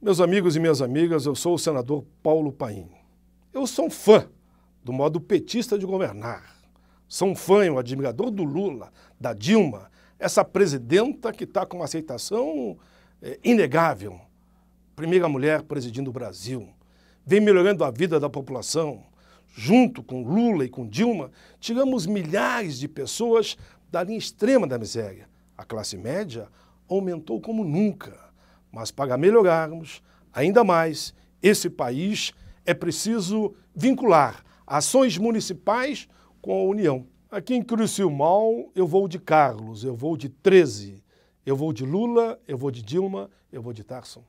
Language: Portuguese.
Meus amigos e minhas amigas, eu sou o senador Paulo Paim. Eu sou um fã do modo petista de governar. Sou um fã e um admirador do Lula, da Dilma, essa presidenta que está com uma aceitação é, inegável. Primeira mulher presidindo o Brasil. Vem melhorando a vida da população. Junto com Lula e com Dilma, tiramos milhares de pessoas da linha extrema da miséria. A classe média aumentou como nunca. Mas para melhorarmos ainda mais esse país, é preciso vincular ações municipais com a União. Aqui em Cruciúmal eu vou de Carlos, eu vou de 13, eu vou de Lula, eu vou de Dilma, eu vou de Tarson.